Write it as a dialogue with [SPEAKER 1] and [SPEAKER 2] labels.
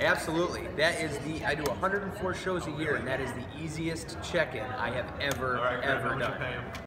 [SPEAKER 1] Absolutely. That is the, I do 104 shows a year, and that is the easiest check-in I have ever,
[SPEAKER 2] right,
[SPEAKER 1] ever done.